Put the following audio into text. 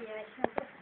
señora.